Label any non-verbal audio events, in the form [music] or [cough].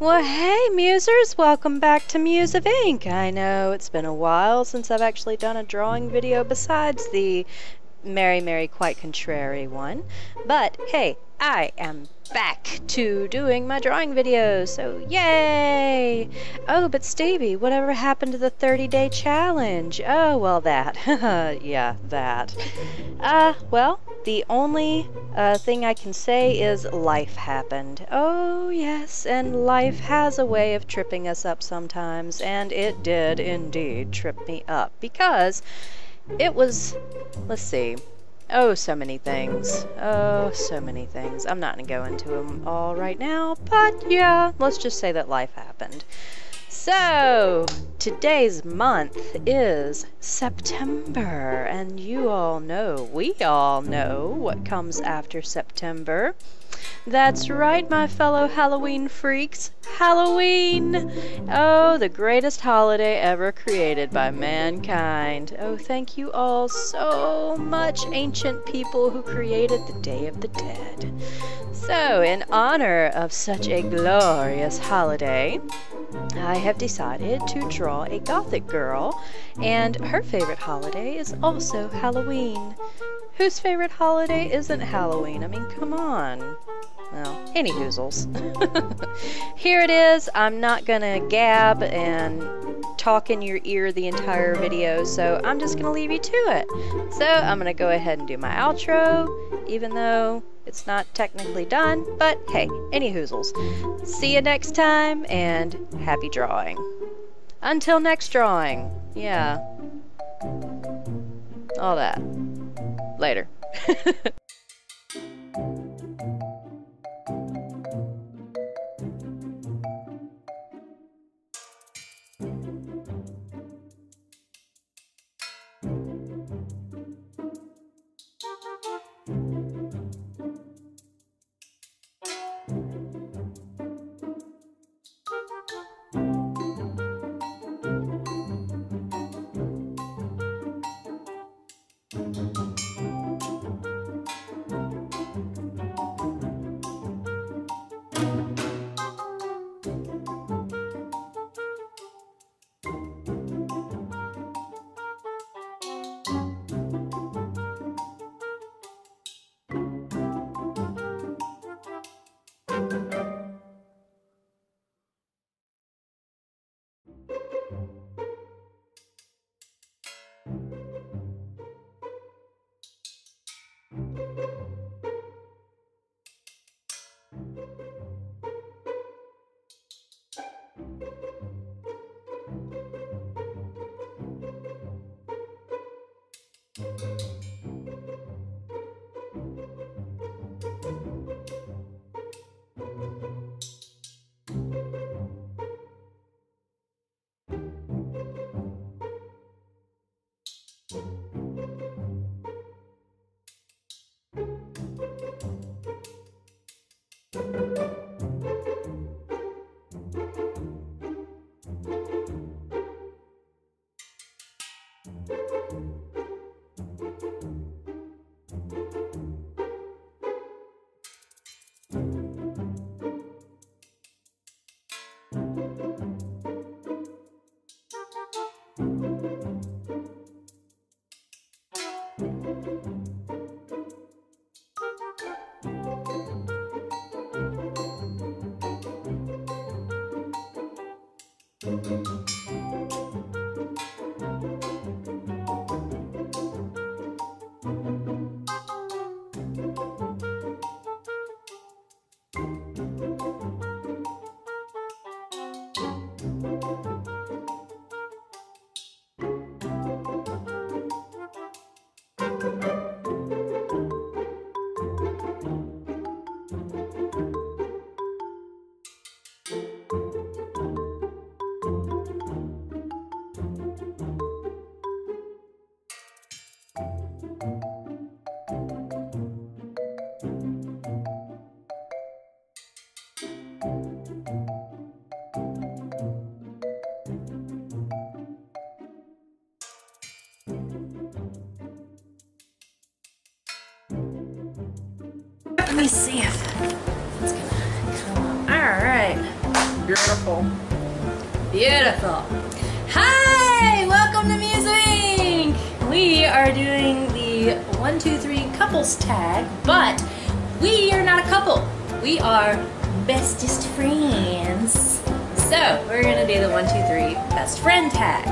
Well, hey, musers, welcome back to Muse of Ink. I know it's been a while since I've actually done a drawing video besides the Mary Mary Quite Contrary one, but hey, I am back to doing my drawing videos, so yay! Oh, but Stevie, whatever happened to the 30-day challenge? Oh, well, that. [laughs] yeah, that. Uh, well, the only uh, thing I can say is life happened. Oh, yes, and life has a way of tripping us up sometimes, and it did indeed trip me up, because it was, let's see, Oh, so many things. Oh, so many things. I'm not going to go into them all right now, but yeah, let's just say that life happened. So, today's month is September, and you all know, we all know what comes after September. That's right, my fellow Halloween freaks. Halloween! Oh, the greatest holiday ever created by mankind. Oh, thank you all so much, ancient people who created the Day of the Dead. So, in honor of such a glorious holiday, I have decided to draw a gothic girl, and her favorite holiday is also Halloween. Whose favorite holiday isn't Halloween? I mean, come on. Well, any hoozles. [laughs] Here it is. I'm not gonna gab and talk in your ear the entire video, so I'm just gonna leave you to it. So I'm gonna go ahead and do my outro, even though it's not technically done, but hey, any hoozles. See you next time, and happy drawing. Until next drawing. Yeah. All that. Later. [laughs] Música me see if it's gonna come up. All right. Beautiful. Beautiful. Hi, welcome to Ink. We are doing the one, two, three couples tag, but we are not a couple. We are bestest friends. So we're gonna do the one, two, three best friend tag.